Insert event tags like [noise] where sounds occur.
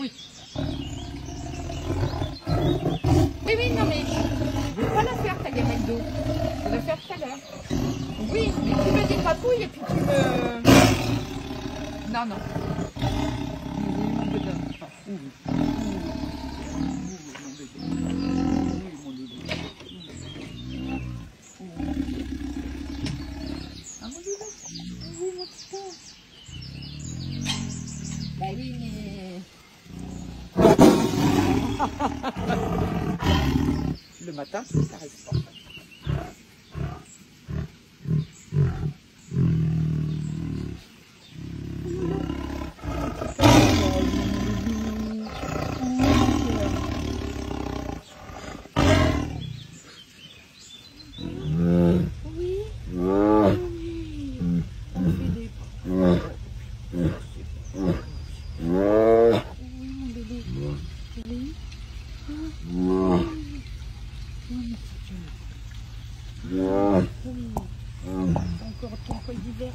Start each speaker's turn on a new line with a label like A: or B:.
A: Oui. Oui, oui, non, mais je ne pas la faire, ta gamelle d'eau. Je vais la faire tout à l'heure. Oui, mais tu me des et puis tu me... Non, non. Bah oui, mais... [laughs] Le matin, ça reste pas. Oui. Encore ton col d'hiver.